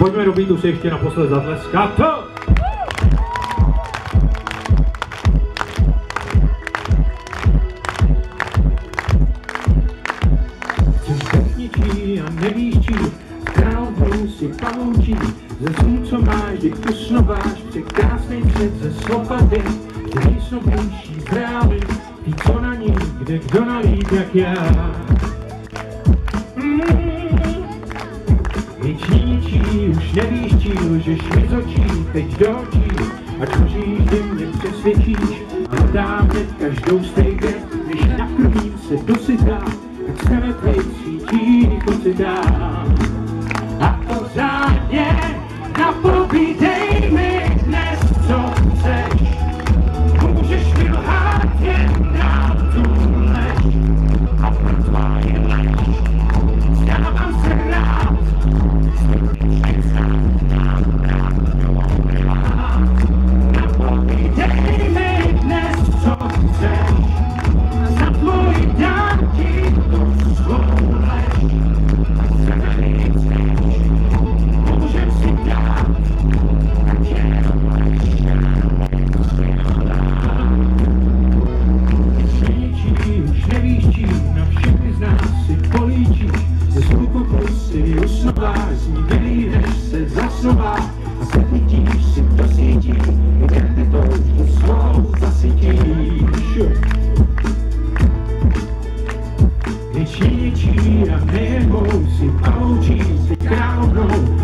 pojďme do beatu si ještě naposled zatleskat. Ze co máš, kdy překrásný ze ty nejsnovější z reály, co na ní, kde kdo nalít jak já. Nevíš čí, lžeš mi z očí, teď do očí, ať lžíš, kdy mě přesvědčíš, a dám hned každou stejně, když nakrmím se dosytá, tak se mrtvej svítí, nikoci dám. A pořádně napovídej Na všechny z nás si políčíš, ze zvuku kusy usnováš, z ní se zasnová a se chytíš si do sítí, identitou tu svou zasytíš. Ničí, ničí a nejenou si paučí si královnou,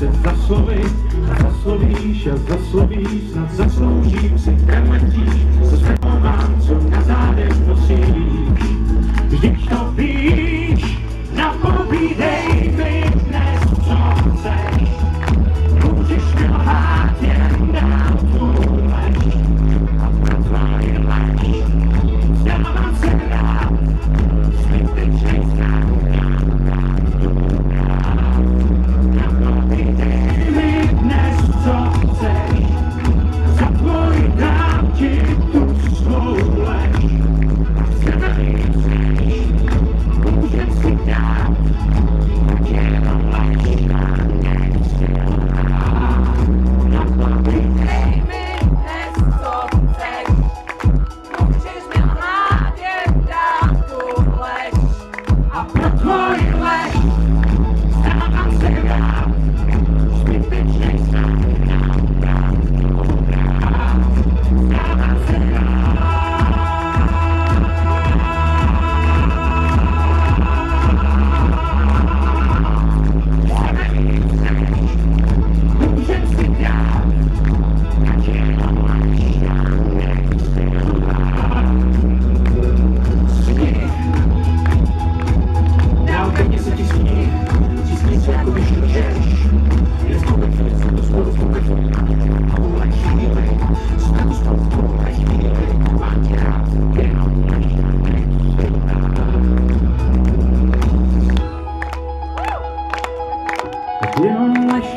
se za slovy a zaslovíš a zaslovíš, snad zasloužím si Yeah. Deploy your flag.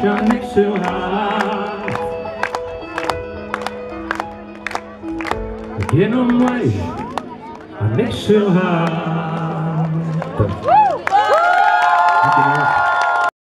connection. Genom mig, connection.